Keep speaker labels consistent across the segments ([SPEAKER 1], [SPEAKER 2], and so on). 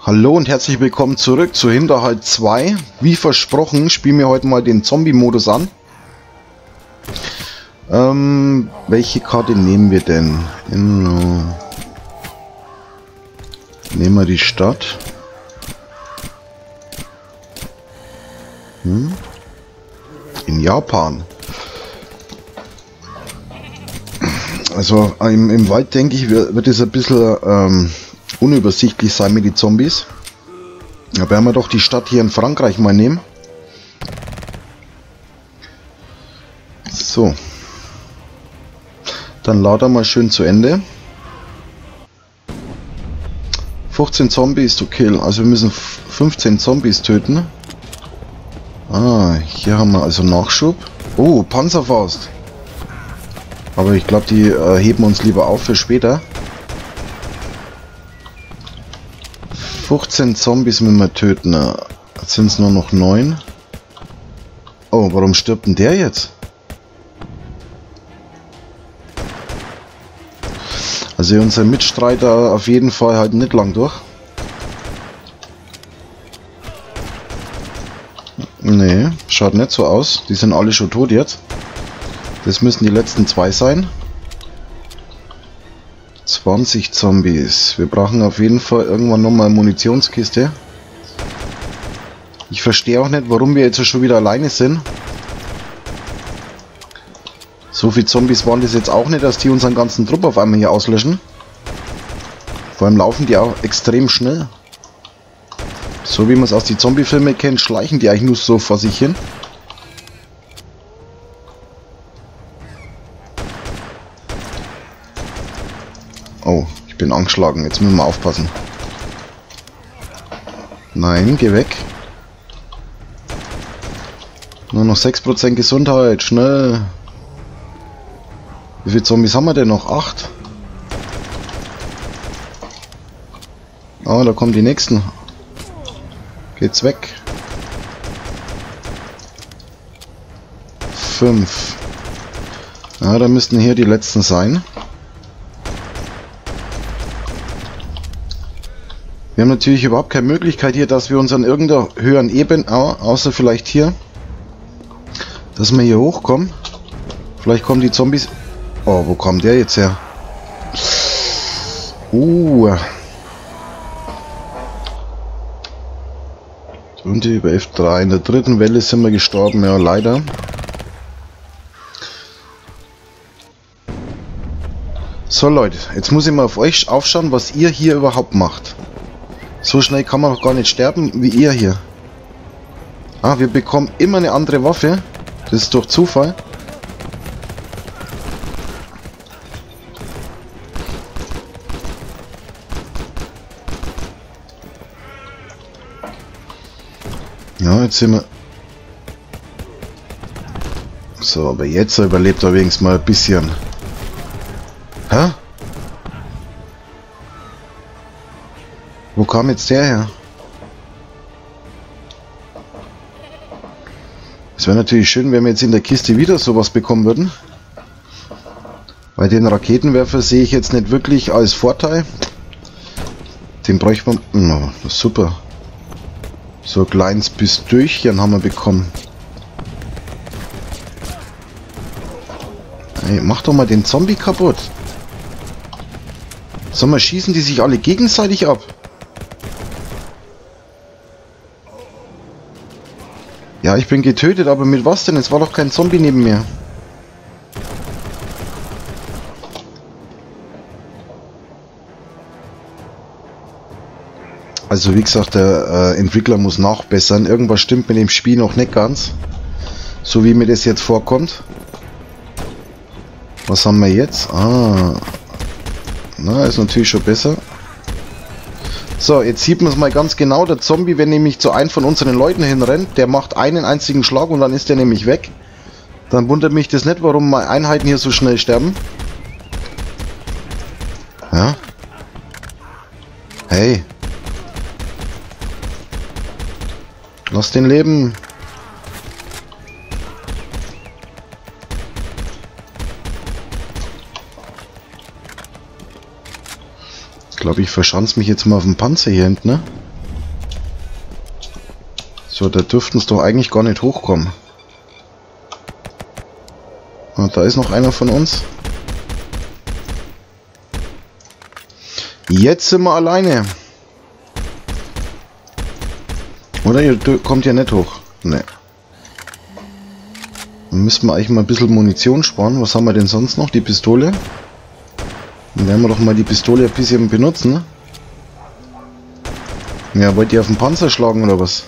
[SPEAKER 1] Hallo und herzlich willkommen zurück zu Hinterhalt 2. Wie versprochen, spielen wir heute mal den Zombie-Modus an. Ähm, welche Karte nehmen wir denn? In, uh, nehmen wir die Stadt. Hm? Japan. Also im, im Wald denke ich, wird, es ein bisschen ähm, unübersichtlich sein mit den Zombies. Da werden wir doch die Stadt hier in Frankreich mal nehmen. So. Dann lader mal schön zu Ende. 15 Zombies to kill. Also wir müssen 15 Zombies töten. Ah, hier haben wir also Nachschub. Oh, Panzerfaust. Aber ich glaube, die äh, heben uns lieber auf für später. 15 Zombies müssen wir töten. Jetzt sind es nur noch 9. Oh, warum stirbt denn der jetzt? Also unser Mitstreiter auf jeden Fall halt nicht lang durch. Nee, schaut nicht so aus. Die sind alle schon tot jetzt. Das müssen die letzten zwei sein. 20 Zombies. Wir brauchen auf jeden Fall irgendwann nochmal eine Munitionskiste. Ich verstehe auch nicht, warum wir jetzt schon wieder alleine sind. So viele Zombies waren das jetzt auch nicht, dass die unseren ganzen Trupp auf einmal hier auslöschen. Vor allem laufen die auch extrem schnell. So wie man es aus den Zombie-Filmen kennt, schleichen die eigentlich nur so vor sich hin. Oh, ich bin angeschlagen. Jetzt müssen wir aufpassen. Nein, geh weg. Nur noch 6% Gesundheit. Schnell. Wie viele Zombies haben wir denn noch? Acht. Oh, da kommen die nächsten. Geht's weg. Fünf. Ja, da müssten hier die letzten sein. Wir haben natürlich überhaupt keine Möglichkeit hier, dass wir uns an irgendeiner höheren Ebene, außer vielleicht hier, dass wir hier hochkommen. Vielleicht kommen die Zombies Oh, wo kommt der jetzt her? Uh. Runde über F3. In der dritten Welle sind wir gestorben, ja leider. So Leute, jetzt muss ich mal auf euch aufschauen, was ihr hier überhaupt macht. So schnell kann man doch gar nicht sterben wie ihr hier. Ah, wir bekommen immer eine andere Waffe. Das ist durch Zufall. Ja, jetzt sind wir... So, aber jetzt überlebt er wenigstens mal ein bisschen. Hä? Wo kam jetzt der her? Es wäre natürlich schön, wenn wir jetzt in der Kiste wieder sowas bekommen würden. Bei den Raketenwerfer sehe ich jetzt nicht wirklich als Vorteil. Den bräuchte man... No, super. So, kleines Pistölchen haben wir bekommen. Hey, mach doch mal den Zombie kaputt. Sag mal, schießen die sich alle gegenseitig ab? Ja, ich bin getötet, aber mit was denn? Es war doch kein Zombie neben mir. Also wie gesagt, der äh, Entwickler muss nachbessern. Irgendwas stimmt mit dem Spiel noch nicht ganz. So wie mir das jetzt vorkommt. Was haben wir jetzt? Ah. Na, ist natürlich schon besser. So, jetzt sieht man es mal ganz genau. Der Zombie, wenn nämlich zu einem von unseren Leuten hinrennt, der macht einen einzigen Schlag und dann ist der nämlich weg. Dann wundert mich das nicht, warum meine Einheiten hier so schnell sterben. Lass den leben. Ich glaube, ich verschanze mich jetzt mal auf dem Panzer hier hinten, ne? So, da dürften es doch eigentlich gar nicht hochkommen. Und da ist noch einer von uns. Jetzt sind wir alleine. Oder ihr kommt ja nicht hoch. Ne. Müssen wir eigentlich mal ein bisschen Munition sparen. Was haben wir denn sonst noch? Die Pistole. Dann werden wir doch mal die Pistole ein bisschen benutzen. Ja, wollt ihr auf den Panzer schlagen oder was?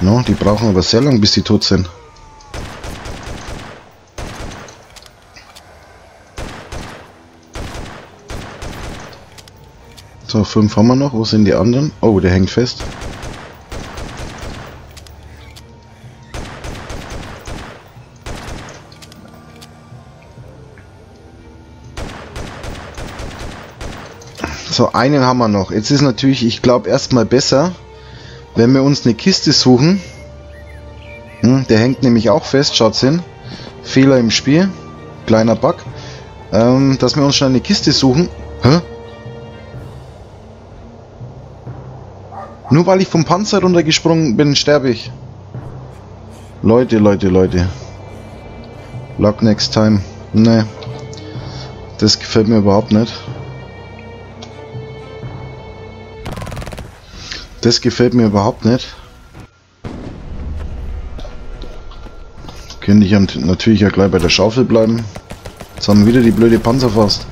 [SPEAKER 1] No, die brauchen aber sehr lang, bis die tot sind. So, fünf haben wir noch. Wo sind die anderen? Oh, der hängt fest. So, einen haben wir noch. Jetzt ist natürlich, ich glaube, erstmal besser, wenn wir uns eine Kiste suchen. Hm, der hängt nämlich auch fest, schaut's hin. Fehler im Spiel. Kleiner Bug. Ähm, dass wir uns schnell eine Kiste suchen. Hä? Nur weil ich vom Panzer runtergesprungen bin, sterbe ich. Leute, Leute, Leute. Luck next time. Ne. Das gefällt mir überhaupt nicht. Das gefällt mir überhaupt nicht. Könnte ich natürlich ja gleich bei der Schaufel bleiben. Jetzt haben wir wieder die blöde Panzerfaust.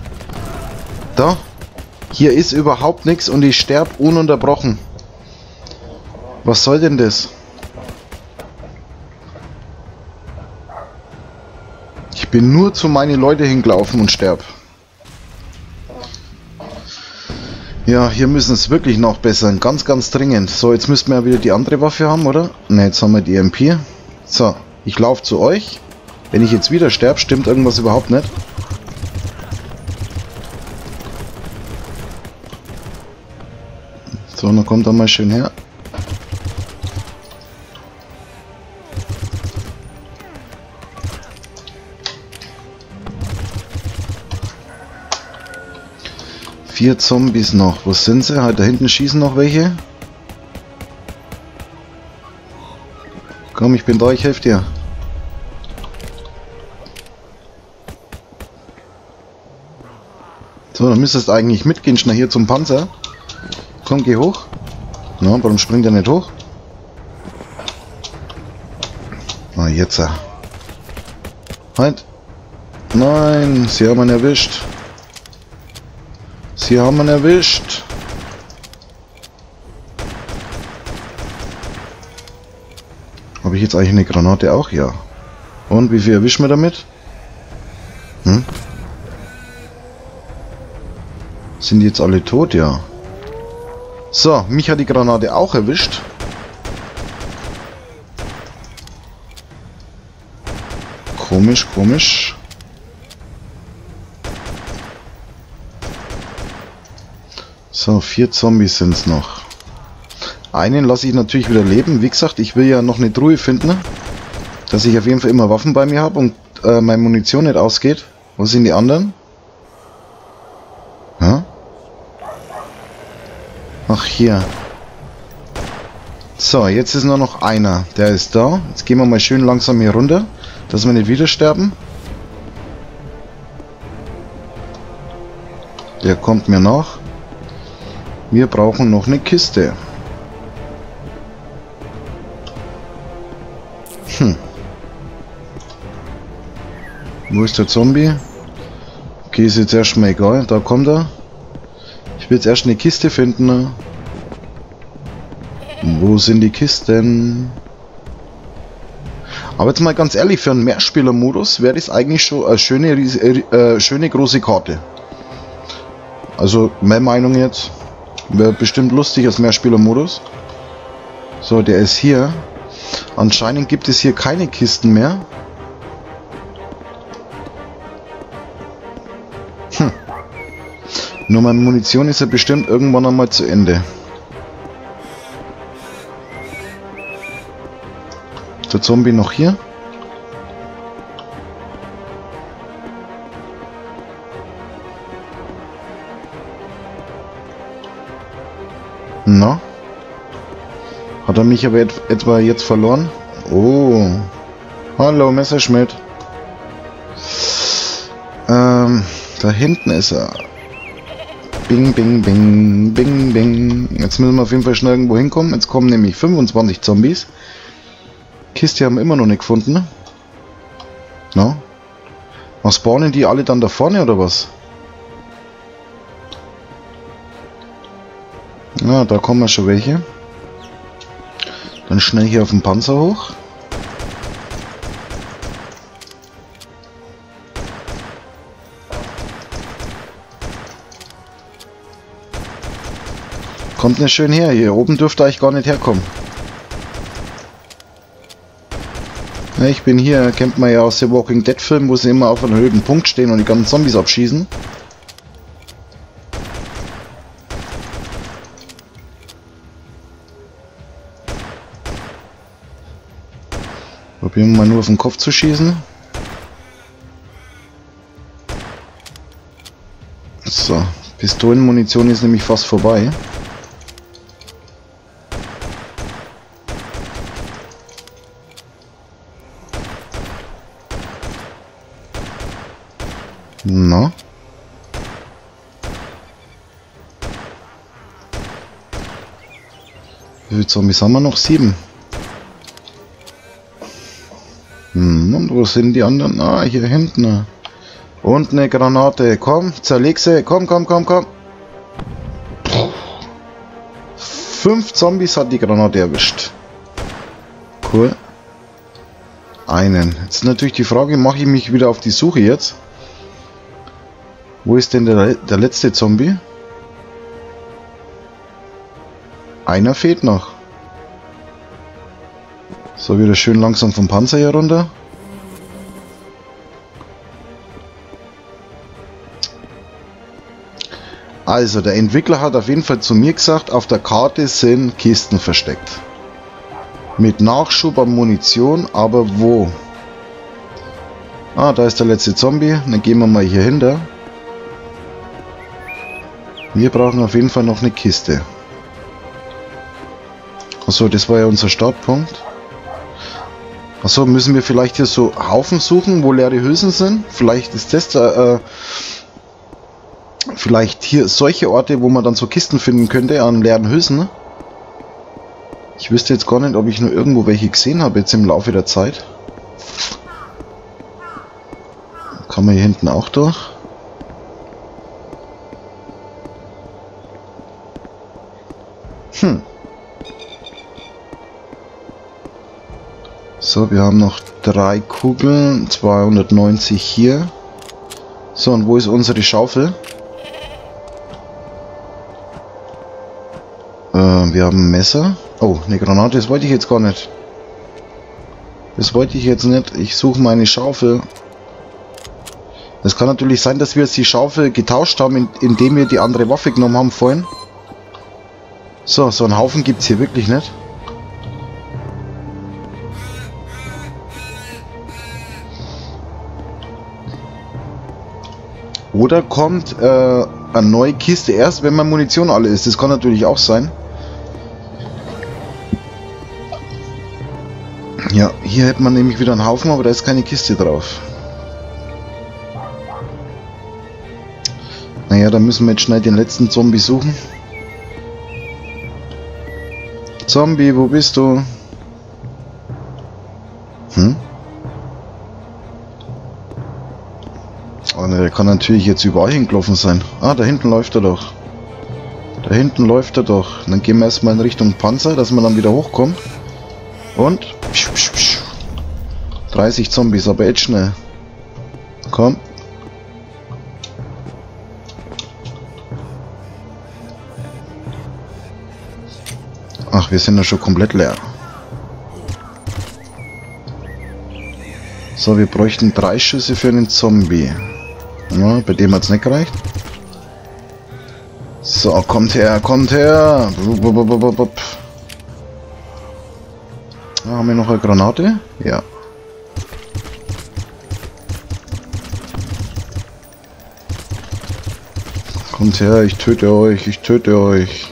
[SPEAKER 1] Da. Hier ist überhaupt nichts und ich sterbe ununterbrochen. Was soll denn das? Ich bin nur zu meine Leute hingelaufen und sterb. Ja, hier müssen es wirklich noch bessern. Ganz, ganz dringend. So, jetzt müssten wir ja wieder die andere Waffe haben, oder? Ne, jetzt haben wir die MP. So, ich laufe zu euch. Wenn ich jetzt wieder sterbe, stimmt irgendwas überhaupt nicht. So, dann kommt er mal schön her. Vier Zombies noch. Wo sind sie? Halt, da hinten schießen noch welche. Komm, ich bin da, ich helfe dir. So, dann müsstest du eigentlich mitgehen, schnell hier zum Panzer. Komm, geh hoch. Na, warum springt er nicht hoch? Ah, jetzt. Halt. Nein, sie haben ihn erwischt. Sie haben ihn erwischt. Habe ich jetzt eigentlich eine Granate auch? Ja. Und wie viel erwischen wir damit? Hm? Sind jetzt alle tot? Ja. So, mich hat die Granate auch erwischt. Komisch, komisch. So, vier Zombies sind es noch. Einen lasse ich natürlich wieder leben. Wie gesagt, ich will ja noch eine Truhe finden. Dass ich auf jeden Fall immer Waffen bei mir habe und äh, meine Munition nicht ausgeht. Wo sind die anderen? Ja? Ach, hier. So, jetzt ist nur noch einer. Der ist da. Jetzt gehen wir mal schön langsam hier runter, dass wir nicht wieder sterben. Der kommt mir nach. Wir brauchen noch eine Kiste. Hm. Wo ist der Zombie? Okay, ist jetzt erstmal egal. Da kommt er. Ich will jetzt erst eine Kiste finden. Wo sind die Kisten? Aber jetzt mal ganz ehrlich, für einen Mehrspieler-Modus wäre das eigentlich schon eine schöne, äh, schöne große Karte. Also, meine Meinung jetzt. Wäre bestimmt lustig als Mehrspieler-Modus. So, der ist hier. Anscheinend gibt es hier keine Kisten mehr. Hm. Nur meine Munition ist ja bestimmt irgendwann einmal zu Ende. Zombie noch hier? Na? Hat er mich aber et etwa jetzt verloren? Oh. Hallo, Messerschmidt. Ähm, da hinten ist er. Bing, bing, bing, bing, bing. Jetzt müssen wir auf jeden Fall schnell irgendwo hinkommen. Jetzt kommen nämlich 25 Zombies. Kiste haben wir immer noch nicht gefunden. No? Was spawnen die alle dann da vorne oder was? Ja, da kommen wir schon welche. Dann schnell hier auf den Panzer hoch. Kommt nicht schön her. Hier oben dürfte eigentlich gar nicht herkommen. Ich bin hier, kennt man ja aus dem Walking Dead Film, wo sie immer auf einem höheren Punkt stehen und die ganzen Zombies abschießen. Probieren wir mal nur auf den Kopf zu schießen. So, Pistolenmunition ist nämlich fast vorbei. Na? Wie viele Zombies haben wir noch? Sieben. Wo sind die anderen? Ah, hier hinten. Und eine Granate. Komm, zerleg sie. Komm, komm, komm, komm. Fünf Zombies hat die Granate erwischt. Cool. Einen. Jetzt natürlich die Frage, mache ich mich wieder auf die Suche jetzt? Wo ist denn der, der letzte Zombie? Einer fehlt noch. So, wieder schön langsam vom Panzer hier Also, der Entwickler hat auf jeden Fall zu mir gesagt, auf der Karte sind Kisten versteckt. Mit Nachschub an Munition, aber wo? Ah, da ist der letzte Zombie. Dann gehen wir mal hier hinter. Wir brauchen auf jeden Fall noch eine Kiste. Achso, das war ja unser Startpunkt. Achso, müssen wir vielleicht hier so Haufen suchen, wo leere Hülsen sind? Vielleicht ist das da, äh, vielleicht hier solche Orte, wo man dann so Kisten finden könnte an leeren Hülsen. Ich wüsste jetzt gar nicht, ob ich nur irgendwo welche gesehen habe jetzt im Laufe der Zeit. Kann man hier hinten auch durch? Hm. So, wir haben noch drei Kugeln, 290 hier. So, und wo ist unsere Schaufel? Äh, wir haben ein Messer. Oh, eine Granate, das wollte ich jetzt gar nicht. Das wollte ich jetzt nicht. Ich suche meine Schaufel. Es kann natürlich sein, dass wir die Schaufel getauscht haben, indem wir die andere Waffe genommen haben vorhin. So, so einen Haufen gibt es hier wirklich nicht. Oder kommt äh, eine neue Kiste erst, wenn man Munition alle ist. Das kann natürlich auch sein. Hier hätte man nämlich wieder einen Haufen, aber da ist keine Kiste drauf. Naja, da müssen wir jetzt schnell den letzten Zombie suchen. Zombie, wo bist du? Hm? Oh ne, der kann natürlich jetzt überall hingelaufen sein. Ah, da hinten läuft er doch. Da hinten läuft er doch. Dann gehen wir erstmal in Richtung Panzer, dass wir dann wieder hochkommen. Und? 30 Zombies, aber jetzt schnell. Komm. Ach, wir sind ja schon komplett leer. So, wir bräuchten drei Schüsse für einen Zombie. Ja, bei dem hat es nicht gereicht. So, kommt her, kommt her. haben wir noch eine Granate? Ja. Kommt her, ich töte euch, ich töte euch.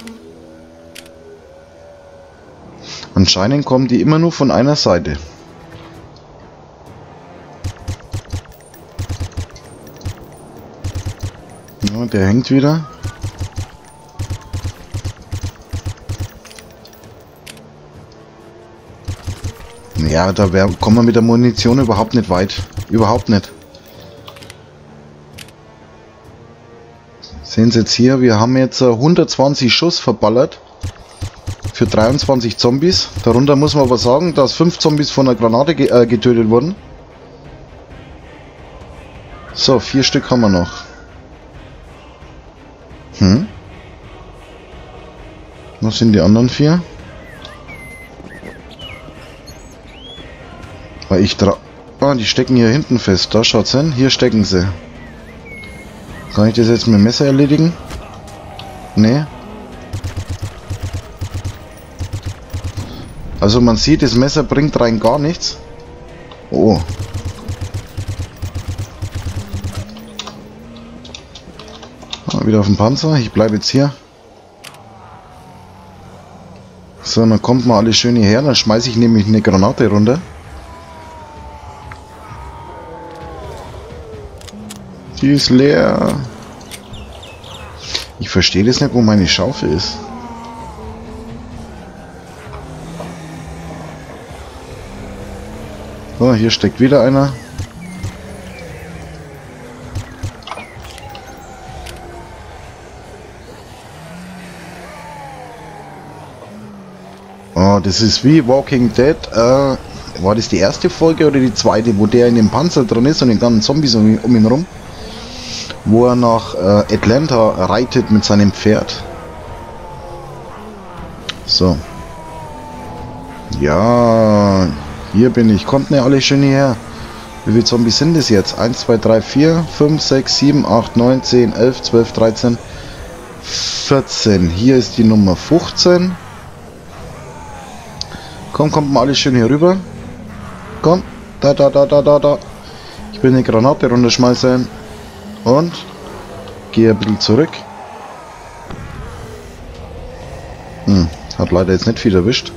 [SPEAKER 1] Anscheinend kommen die immer nur von einer Seite. Ja, der hängt wieder. Ja, da wär, kommen wir mit der Munition überhaupt nicht weit. Überhaupt nicht. Sehen Sie jetzt hier, wir haben jetzt 120 Schuss verballert. Für 23 Zombies. Darunter muss man aber sagen, dass 5 Zombies von einer Granate ge äh, getötet wurden. So, vier Stück haben wir noch. Hm? Was sind die anderen vier? Weil ich tra... Ah, die stecken hier hinten fest. Da schaut's hin. Hier stecken sie. Kann ich das jetzt mit dem Messer erledigen? Nee. Also man sieht, das Messer bringt rein gar nichts. Oh. Ah, wieder auf dem Panzer. Ich bleibe jetzt hier. So, dann kommt mal alles schön hierher. Dann schmeiße ich nämlich eine Granate runter. Die ist leer. Ich verstehe das nicht, wo meine Schaufel ist. So, hier steckt wieder einer. Oh, das ist wie Walking Dead. Äh, war das die erste Folge oder die zweite, wo der in dem Panzer drin ist und den ganzen Zombies um, um ihn rum? Wo er nach äh, Atlanta reitet mit seinem Pferd. So. Ja, hier bin ich. Kommt ne alle schön hierher. Wie viele Zombies sind es jetzt? 1, 2, 3, 4, 5, 6, 7, 8, 9, 10, 11, 12, 13, 14. Hier ist die Nummer 15. Komm, kommt mal alles schön hier rüber. Komm. Da, da, da, da, da, da. Ich will eine Granate runterschmeißen. Und gehe ein bisschen zurück. Hm, hat leider jetzt nicht viel erwischt.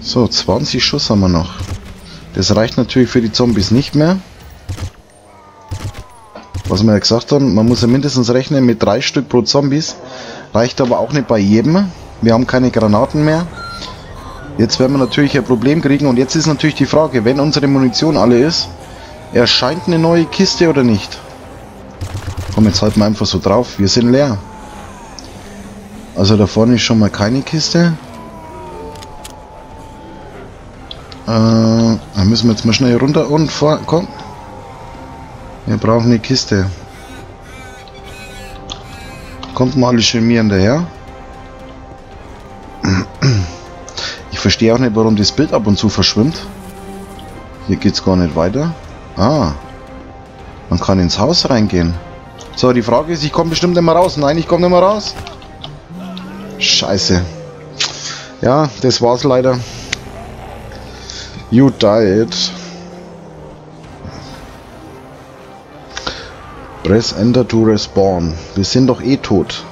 [SPEAKER 1] So, 20 Schuss haben wir noch. Das reicht natürlich für die Zombies nicht mehr. Was wir ja gesagt haben, man muss ja mindestens rechnen mit drei Stück pro Zombies. Reicht aber auch nicht bei jedem. Wir haben keine Granaten mehr. Jetzt werden wir natürlich ein Problem kriegen. Und jetzt ist natürlich die Frage, wenn unsere Munition alle ist, erscheint eine neue Kiste oder nicht? Komm, jetzt halten wir einfach so drauf. Wir sind leer. Also da vorne ist schon mal keine Kiste. Äh, da müssen wir jetzt mal schnell runter und vor. Komm. Wir brauchen eine Kiste. Kommt mal schön mir hinterher. Ich verstehe auch nicht, warum das Bild ab und zu verschwimmt. Hier geht es gar nicht weiter. Ah. Man kann ins Haus reingehen. So, die Frage ist, ich komme bestimmt nicht mehr raus. Nein, ich komme nicht mehr raus. Scheiße. Ja, das war's leider. You died. Press Enter to respawn. Wir sind doch eh tot.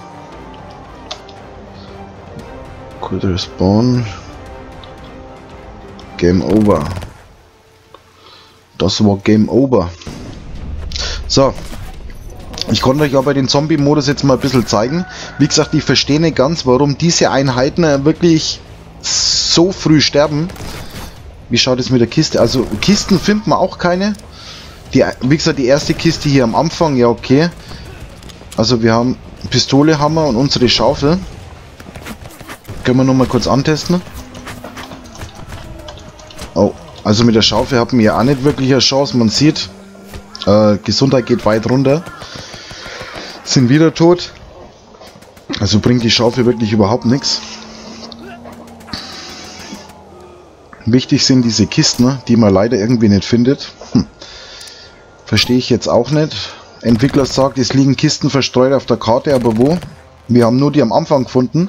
[SPEAKER 1] Could respawn. Game over. Das war Game over. So. Ich konnte euch aber den Zombie-Modus jetzt mal ein bisschen zeigen. Wie gesagt, ich verstehe nicht ganz, warum diese Einheiten wirklich so früh sterben. Wie schaut es mit der Kiste? Also Kisten findet man auch keine. Die, wie gesagt, die erste Kiste hier am Anfang, ja okay. Also wir haben Pistole, Hammer und unsere Schaufel. Können wir noch mal kurz antesten. Oh, also mit der Schaufel haben wir auch nicht wirklich eine Chance. Man sieht, äh, Gesundheit geht weit runter. Sind wieder tot. Also bringt die Schaufel wirklich überhaupt nichts. Wichtig sind diese Kisten, die man leider irgendwie nicht findet. Verstehe ich jetzt auch nicht. Entwickler sagt, es liegen Kisten verstreut auf der Karte, aber wo? Wir haben nur die am Anfang gefunden.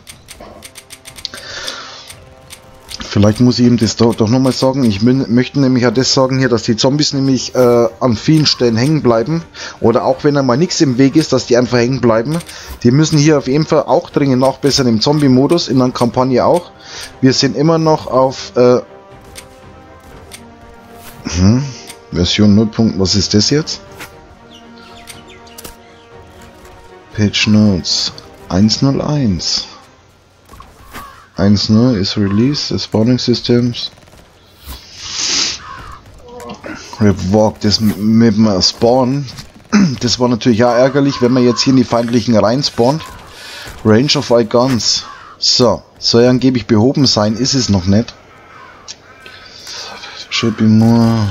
[SPEAKER 1] Vielleicht muss ich ihm das doch, doch nochmal sagen. Ich möchte nämlich auch das sagen hier, dass die Zombies nämlich äh, an vielen Stellen hängen bleiben. Oder auch wenn einmal nichts im Weg ist, dass die einfach hängen bleiben. Die müssen hier auf jeden Fall auch dringend nachbessern im Zombie-Modus, in der Kampagne auch. Wir sind immer noch auf äh, hm, Version 0. Was ist das jetzt? Page Notes 101. 1.0 is released, the spawning systems. Rework, das mit dem Spawn, das war natürlich auch ärgerlich, wenn man jetzt hier in die feindlichen rein spawnt. Range of all guns. So, soll ja angeblich behoben sein, ist es noch nicht. Should be more.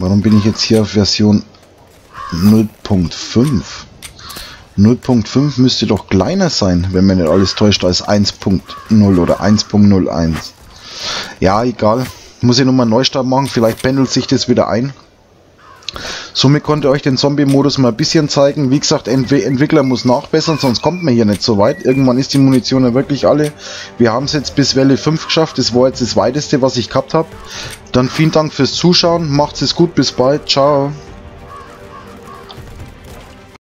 [SPEAKER 1] Warum bin ich jetzt hier auf Version 0.5. 0.5 müsste doch kleiner sein, wenn man nicht alles täuscht als 1.0 oder 1.01. Ja, egal. Muss ich nochmal einen Neustart machen, vielleicht pendelt sich das wieder ein. Somit konnte euch den Zombie-Modus mal ein bisschen zeigen. Wie gesagt, Ent Entwickler muss nachbessern, sonst kommt man hier nicht so weit. Irgendwann ist die Munition ja wirklich alle. Wir haben es jetzt bis Welle 5 geschafft. Das war jetzt das weiteste, was ich gehabt habe. Dann vielen Dank fürs Zuschauen. Macht es gut. Bis bald. Ciao.